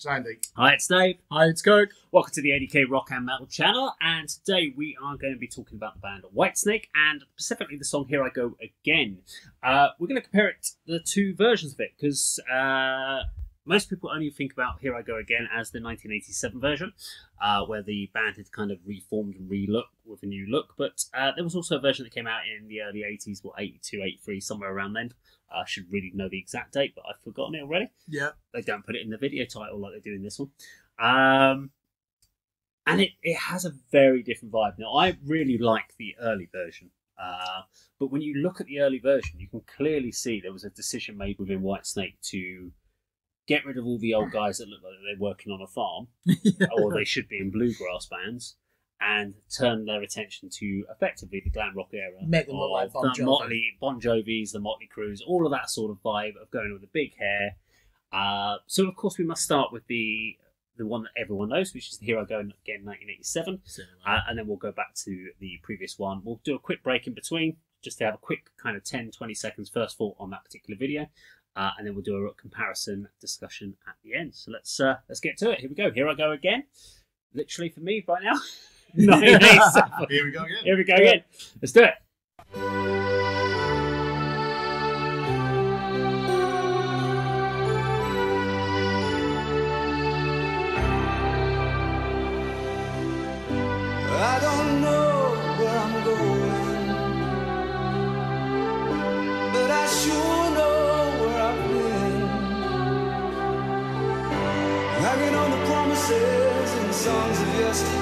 It's Andy. Hi, it's Dave. Hi, it's Kirk. Welcome to the ADK Rock and Metal channel, and today we are going to be talking about the band Whitesnake and specifically the song "Here I Go Again." Uh, we're going to compare it the two versions of it because uh, most people only think about "Here I Go Again" as the 1987 version, uh, where the band had kind of reformed and relooked with a new look. But uh, there was also a version that came out in the early 80s, well, 82, 83, somewhere around then. I should really know the exact date, but I've forgotten it already. Yeah. They don't put it in the video title like they do in this one. Um, and it, it has a very different vibe. Now, I really like the early version. Uh, but when you look at the early version, you can clearly see there was a decision made within Whitesnake to get rid of all the old guys that look like they're working on a farm, yeah. or they should be in bluegrass bands, and turn their attention to effectively the glam rock era. Make them look like Bon the Jovi. Motley, Bon Jovi's, the Motley Crues, all of that sort of vibe of going with the big hair. Uh, so of course we must start with the the one that everyone knows, which is the Here I Go Again 1987, uh, and then we'll go back to the previous one. We'll do a quick break in between, just to have a quick kind of 10, 20 seconds first thought on that particular video. Uh, and then we'll do a comparison discussion at the end. So let's uh, let's get to it. Here we go. Here I go again. Literally for me right now. 1987. Here we go again. Here we go again. Let's do it. I don't know where I'm going, but I sure know where I've been. Hanging on the promises and songs of yesterday,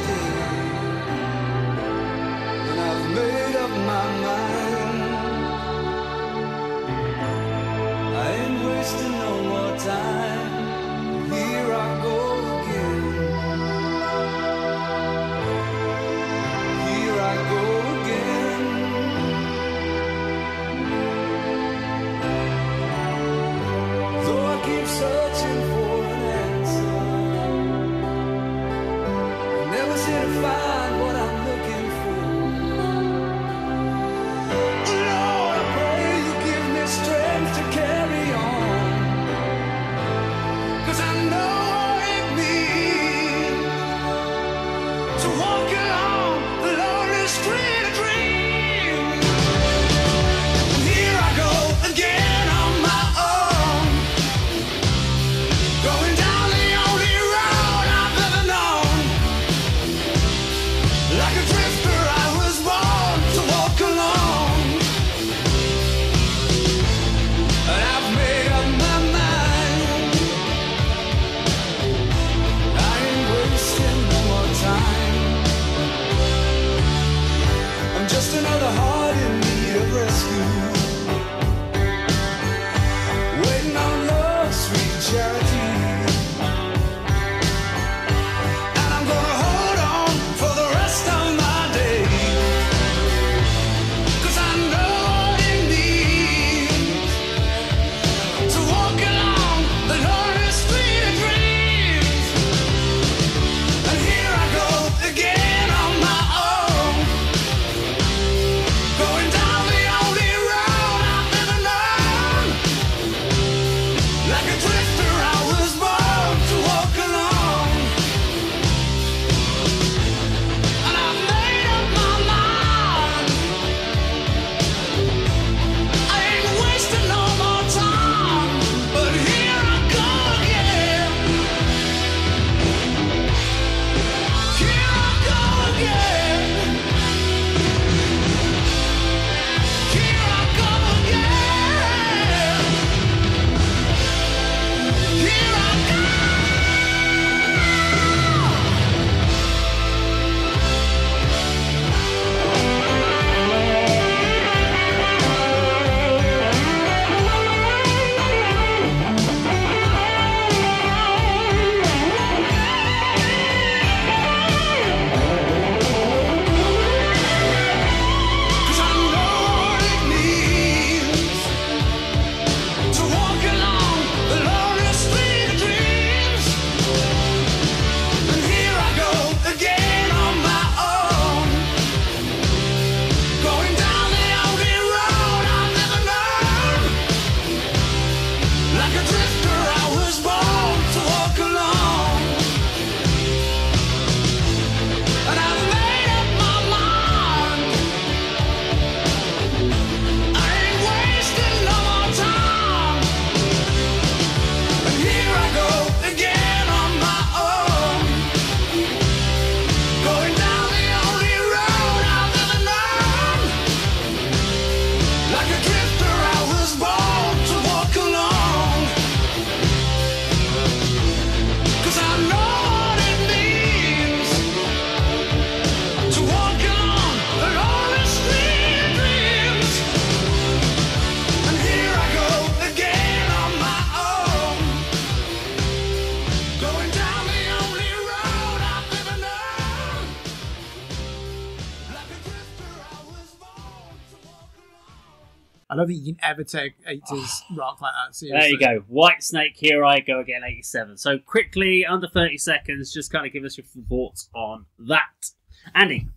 don't think you can ever take 80s rock like that seriously. There you go. Whitesnake, Here I Go Again, 87. So quickly, under 30 seconds, just kind of give us your thoughts on that. Andy.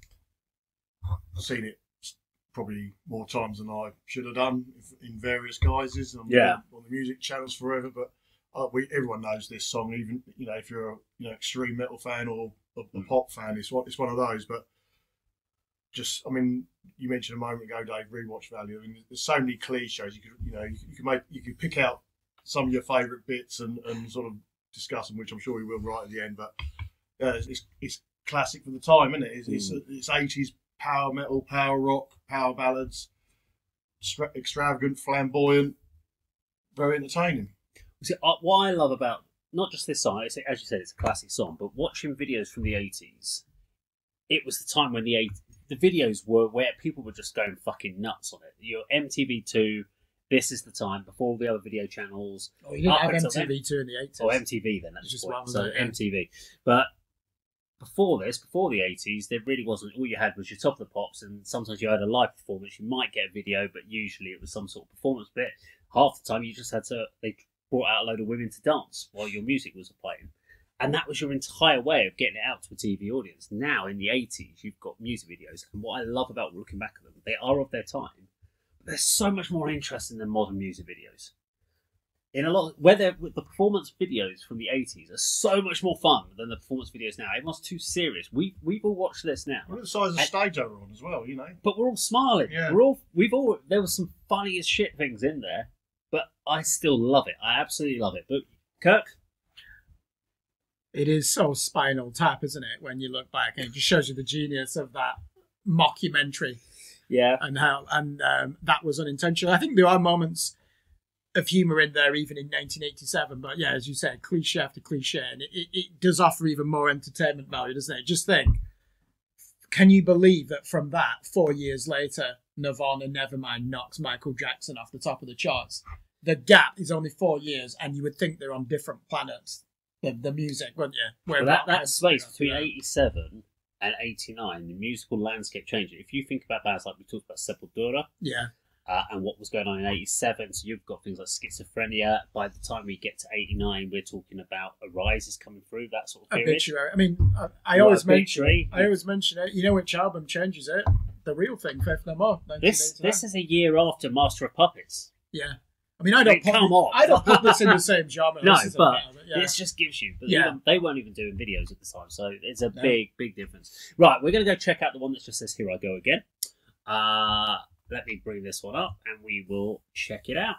I've seen it probably more times than I should have done in various guises on, Yeah. on the music channels forever. But uh, we everyone knows this song, even you know if you're a you know extreme metal fan or a, a Mm. pop fan, it's one it's one of those. But just I mean, you mentioned a moment ago, Dave, rewatch value. I mean, there's so many cliches. You could you know you, you can make you could pick out some of your favourite bits and, and sort of discuss them, which I'm sure we will right at the end. But uh, it's, it's classic for the time, isn't it? It's, it's, it's 80s power metal, power rock, power ballads, extra- extravagant, flamboyant, very entertaining. See, uh, what I love about not just this song, it's, as you said, it's a classic song, but watching videos from the 80s, it was the time when the 80s, the videos were where people were just going fucking nuts on it. Your MTV2, this is the time, before the other video channels, Oh, you didn't have then. MTV2 in the 80s. or MTV then. That's just one of So them, yeah. MTV. But before this, before the 80s, there really wasn't, all you had was your top of the pops, and sometimes you had a live performance. You might get a video, but usually it was some sort of performance bit. Half the time, you just had to, they brought out a load of women to dance while your music was playing. And that was your entire way of getting it out to a TV audience. Now, in the 80s, you've got music videos. And what I love about looking back at them, they are of their time. But they're so much more interesting than modern music videos. In a lot, where the performance videos from the 80s are so much more fun than the performance videos now. Everyone's too serious. We, we've all watched this now. Look at the size of the stage they were on as well, you know. But we're all smiling. Yeah. We're all, we've all, there was some funny as shit things in there. But I still love it. I absolutely love it. But Kirk? It is so spinal tap, isn't it? When you look back, and it just shows you the genius of that mockumentary Yeah. and how and um, that was unintentional. I think there are moments of humor in there, even in 1987. But yeah, as you said, cliche after cliche, and it, it, it does offer even more entertainment value, doesn't it? Just think, can you believe that from that, four years later, Nirvana Nevermind knocks Michael Jackson off the top of the charts? The gap is only four years, and you would think they're on different planets. The, the music, wouldn't you? Where Well, that, that space between 87 and 89, the musical landscape changed. If you think about bands like we talked about Sepultura Yeah, uh, and what was going on in 87, so you've got things like schizophrenia. By the time we get to 89, we're talking about Arise is coming through, that sort of period. obituary. I mean, I, I always mention. Obituary. I always mention it. You know which album changes it? The real thing, Faith No More. This this is a year after Master of Puppets. yeah. I mean, I don't put come on. I don't put this in the same genre. No, This is but yeah. This just gives you. But Yeah. even- they weren't even doing videos at the time, so it's a No. big, big difference. Right, we're going to go check out the one that just says "Here I Go Again." Uh, let me bring this one up, and we will check it out.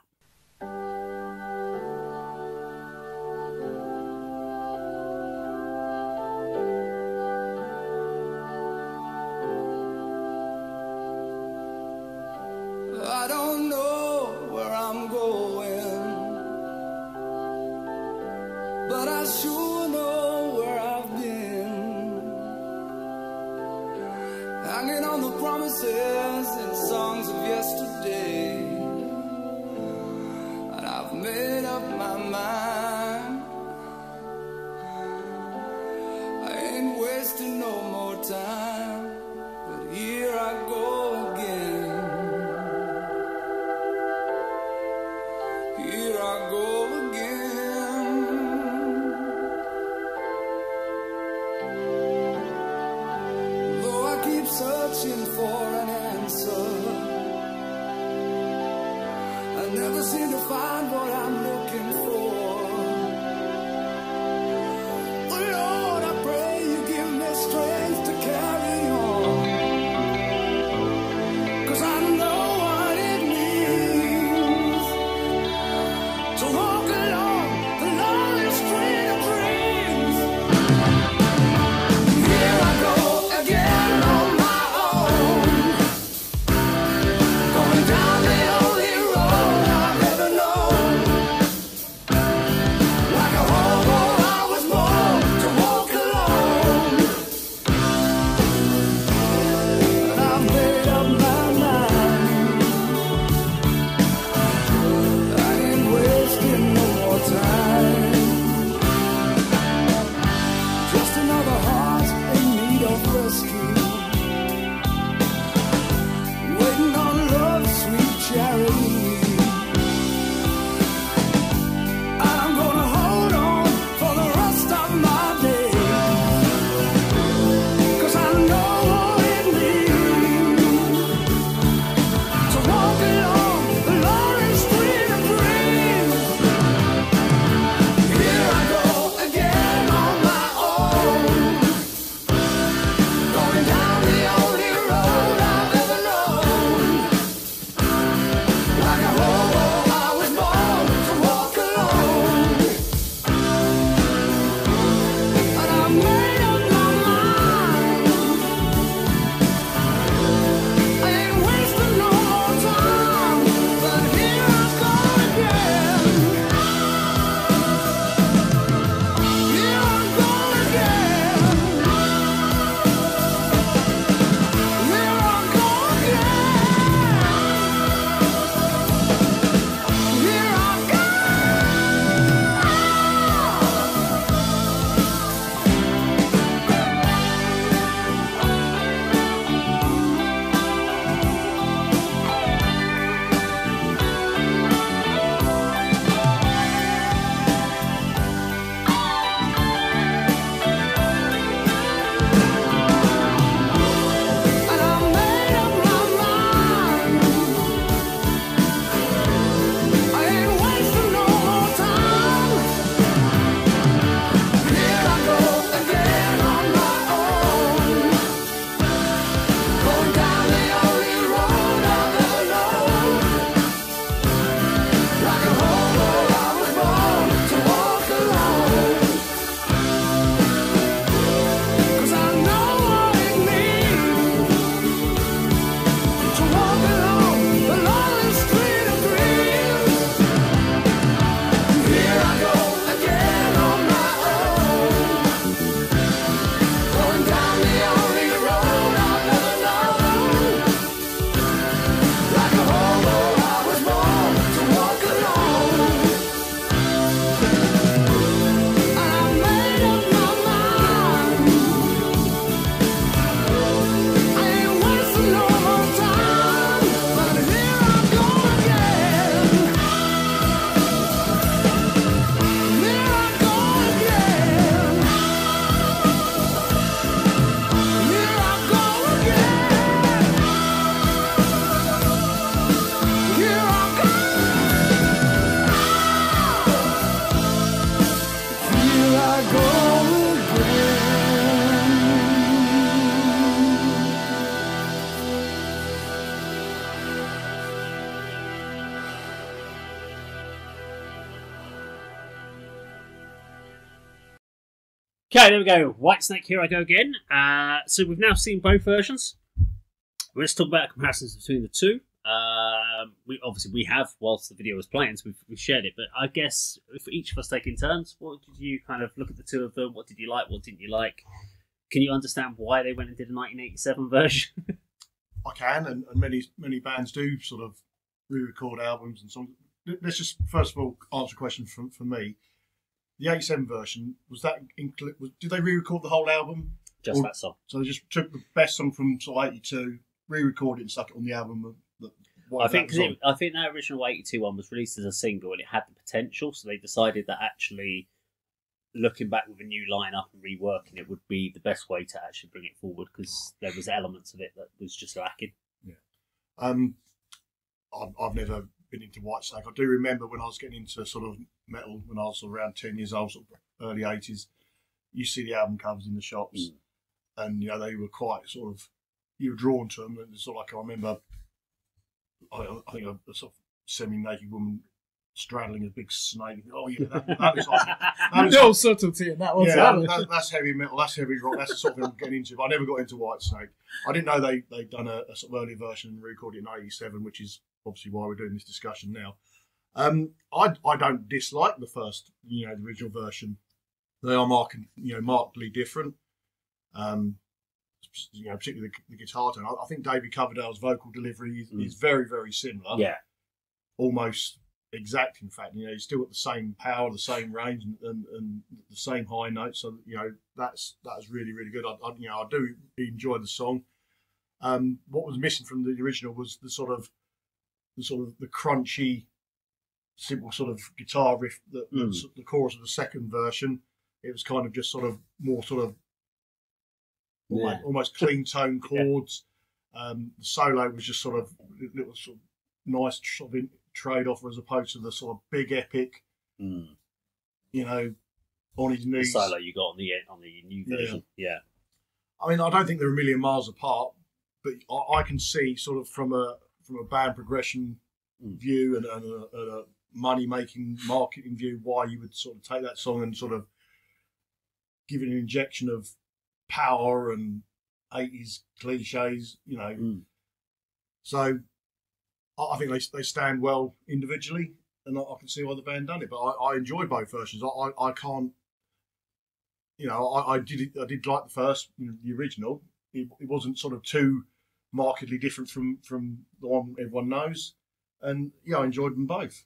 Know where I've been. Hanging on the promises and songs of yesterday, and I've made up my mind. Never seem to find what I'm looking for. Okay, there we go. Whitesnake, here I go again. Uh, so we've now seen both versions. Let's talk about comparisons between the two. Um, we obviously we have whilst the video was playing, so we've, we've shared it. But I guess if each of us taking turns, what did you kind of look at the two of them? What did you like? What didn't you like? Can you understand why they went and did a 1987 version? I can, and, and many many bands do sort of re-record albums and songs. Let's just first of all answer a question from for me. The '87 version was that inclu- was, did they re-record the whole album? Just Or- that song. So they just took the best song from sort of '82, re-recorded it and stuck it on the album. That, I think 'cause it, I think that original '82 one was released as a single and it had the potential, so they decided that actually looking back with a new lineup and reworking it would be the best way to actually bring it forward because there was elements of it that was just lacking. on. Um, I've, I've never been into Whitesnake. I do remember when I was getting into sort of metal when I was around ten years old, sort of early '80s. You see the album covers in the shops, Mm. and you know they were quite sort of you were drawn to them. And it's sort of like I remember, I, I think a, a sort of semi-naked woman straddling a big snake. Oh yeah, that, that was like that was No subtlety in that one. yeah, so- that, that's heavy metal. That's heavy rock. That's the sort of thing I'm getting into. But I never got into Whitesnake. I didn't know they they'd done a, a sort of early version and recorded it in '87, which is obviously why we're doing this discussion now. Um, I I don't dislike the first, you know, the original version. They are marking, you know, markedly different. Um, you know, particularly the, the guitar tone. I, I think David Coverdale's vocal delivery is, Mm. is very very similar yeah, almost exact. In fact, you know, he's still got the same power, the same range, and, and, and the same high notes. So you know, that's that's really really good. I, I you know I do enjoy the song. Um, what was missing from the original was the sort of the sort of the crunchy, simple sort of guitar riff that Mm. that's the chorus of the second version. It was kind of just sort of more sort of almost, Yeah. almost clean tone Yeah. chords. Um, the solo was just sort of little sort of nice sort of trade off as opposed to the sort of big epic, mm. you know, on his the knees. solo you got on the on the new Yeah. version. Yeah, I mean, I don't think they're a million miles apart, but I, I can see sort of from a from a band progression Mm. view and, and, a, and a money making marketing view why you would sort of take that song and sort of give it an injection of power and 80s cliches, you know. Mm. So I I think they, they stand well individually, and I, I can see why the band done it. But I, I enjoy both versions. I, I, I can't, you know, I, I did I did like the first, you know, the original. It, it wasn't sort of too markedly different from from the one everyone knows, and yeah, I enjoyed them both.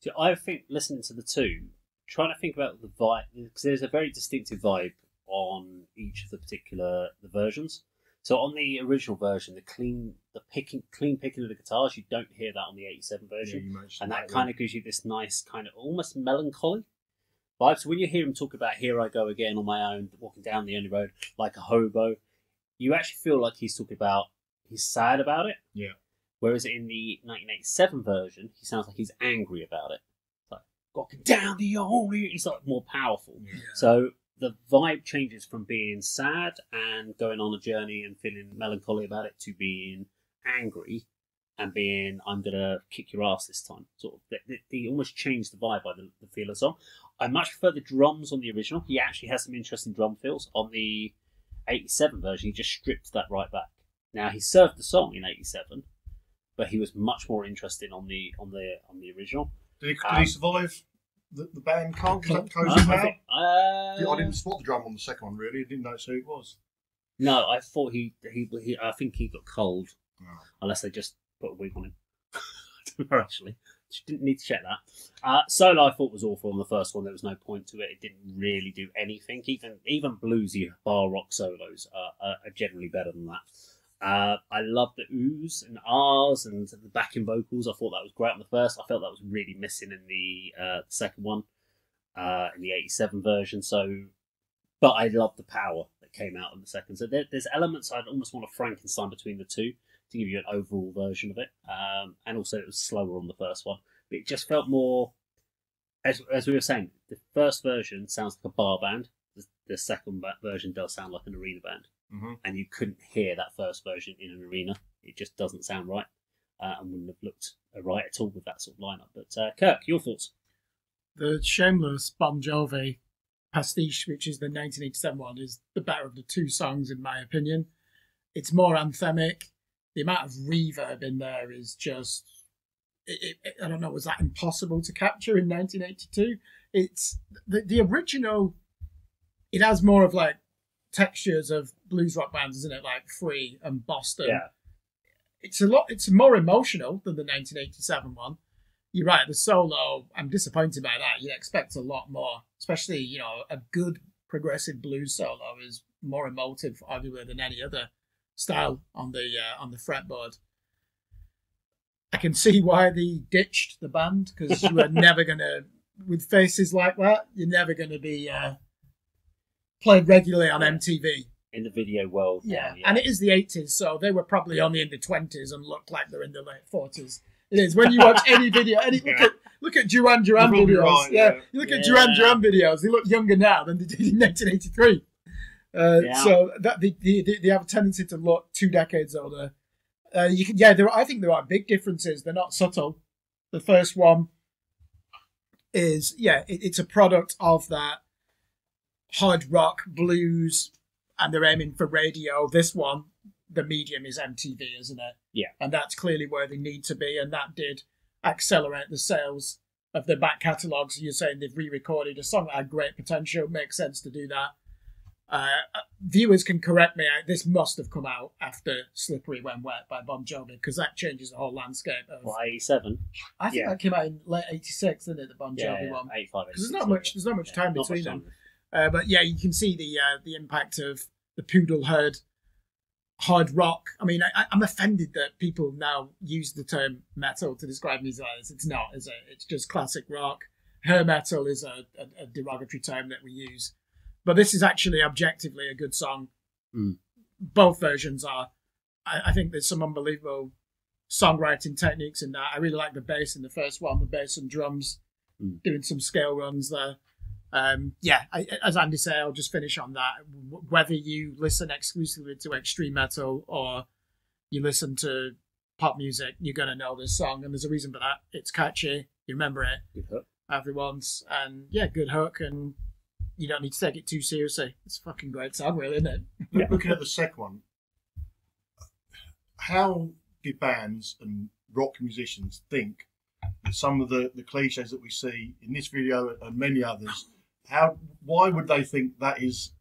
So I think listening to the two, trying to think about the vibe because there's a very distinctive vibe on each of the particular the versions. So on the original version, the clean the picking clean picking of the guitars, you don't hear that on the '87 version, mentioned and that that kind of gives you this nice kind of almost melancholy vibe. So when you hear him talk about "Here I Go Again on my own, walking down the only road like a hobo," you actually feel like he's talking about he's sad about it. Yeah. Whereas in the 1987 version, he sounds like he's angry about it. It's like walking down the only. He's like more powerful. Yeah. So the vibe changes from being sad and going on a journey and feeling melancholy about it to being angry and being I'm gonna kick your ass this time. Sort of, they, they, they almost changed the vibe by the, the feel of the song. I much prefer the drums on the original. He actually has some interesting drum feels on the '87 version. He just stripped that right back. Now he served the song in '87, but he was much more interested on the on the on the original. Did he, did Um, he survive the, the band Cult? Was that Uh, Cozy I, Powell? think- uh, I didn't spot the drum on the second one really. I didn't notice who it was. No, I thought he, he he I think he got cold Oh. unless they just put a wig on him. I don't know actually. She didn't need to check that. Uh, solo I thought was awful on the first one. There was no point to it. It didn't really do anything. Even even bluesy bar rock solos are, are, are generally better than that. Uh, I love the oohs and ahs and the backing vocals. I thought that was great on the first. I felt that was really missing in the uh, second one, uh, in the '87 version. So, but I love the power that came out in the second. So there, there's elements I'd almost want to Frankenstein between the two to give you an overall version of it. Um, and also it was slower on the first one, but it just felt more. As, as we were saying, the first version sounds like a bar band. The, the second version does sound like an arena band, Mm-hmm. and you couldn't hear that first version in an arena. It just doesn't sound right, uh, and wouldn't have looked uh, right at all with that sort of lineup. But uh, Kirk, your thoughts? the shameless Bon Jovi Pastiche, which is the 1987 one, is the better of the two songs, in my opinion. It's more anthemic. The amount of reverb in there is just. It, it, I don't know, was that impossible to capture in 1982? It's the, the original. It has more of like textures of blues rock bands, isn't it? Like Free and Boston Yeah. it's a lot it's more emotional than the 1987 one you're right the solo i'm disappointed by that you'd expect a lot more especially you know a good progressive blues solo is more emotive arguably than any other style on the uh, on the fretboard i can see why they ditched the band because you are never gonna with faces like that you're never gonna be uh, played regularly on mtv In the video world. yeah. now, and it is the 80s, so they were probably only in the 20s and looked like they're in the late 40s. It is when you watch any video, any look Yeah. at look at Duran Duran videos. yeah. yeah. you look at Yeah. Duran Duran videos; they look younger now than they did in 1983. Uh, Yeah. So that they, they, they have a tendency to look two decades older. Uh, you can, yeah, there. Are, I think there are big differences. They're not subtle. The first one is yeah, it, it's a product of that hard rock blues, and they're aiming for radio. This one, the medium is MTV, isn't it? Yeah. and that's clearly where they need to be, and that did accelerate the sales of their back catalogs. You're saying they've re-recorded a song that had great potential. Makes sense to do that. Uh, viewers can correct me. This must have come out after "Slippery When Wet" by Bon Jovi because that changes the whole landscape. Of, Well, 87. I think yeah. that came out in late '86, didn't it? The Bon Jovi Yeah, yeah, one. 85. Because there's not much. There's not much time not between much them. Uh, but yeah, you can see the uh, the impact of the poodle herd hard rock. I mean, I, I'm offended that people now use the term metal to describe music like this. It's not, is it? It's just classic rock. Hair metal is a, a, a derogatory term that we use. But this is actually objectively a good song. Mm. Both versions are. I, I think there's some unbelievable songwriting techniques in that. I really like the bass in the first one, the bass and drums, Mm. doing some scale runs there. Um, yeah, I, as Andy said, I'll just finish on that. Whether you listen exclusively to extreme metal or you listen to pop music, you're going to know this song. And there's a reason for that. It's catchy. You remember it Good hook. every once. And yeah, good hook. And you don't need to take it too seriously. It's a fucking great song, really, isn't it? Look- Looking at the second one, how do bands and rock musicians think that some of the, the cliches that we see in this video and many others, how why would they think that is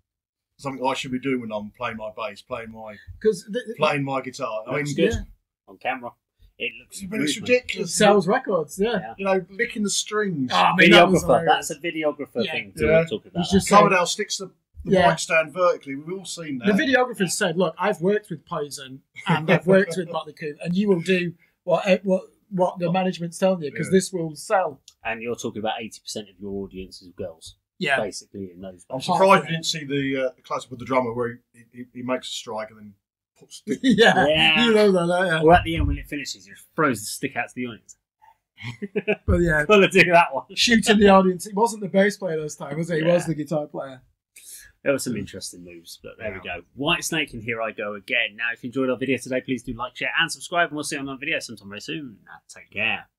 something I should be doing when I'm playing my bass, playing my Because playing my guitar? I mean, good. yeah. On camera. It looks but it's movement. it ridiculous. sells records, yeah. Yeah. You know, licking the strings. Oh, I mean, Videographer. hilarious. That's a videographer Yeah. thing to Yeah. talk about. He's just that. Coverdale sticks the, the Yeah. mic stand vertically. We've all seen that. The videographer said, "Look, I've worked with Poison and I've worked with Motley Crue, and you will do what eh, what what the management's telling you because Yeah. this will sell." and you're talking about 80% of your audience is girls, Yeah, basically, in those I'm bands. surprised you didn't see the uh, the classic with the drummer where he, he, he makes a strike and then puts the yeah, Yeah. you know that, yeah. Or at the end when it finishes, he just throws the stick out to the audience. But yeah, Gotta do that one. shooting the audience. It wasn't the bass player this time, was it? He was the guitar player. There were some interesting moves, but there we go. Whitesnake, and here I go again. Now, if you enjoyed our video today, please do like, share, and subscribe, and we'll see you on another video sometime very soon. Take care.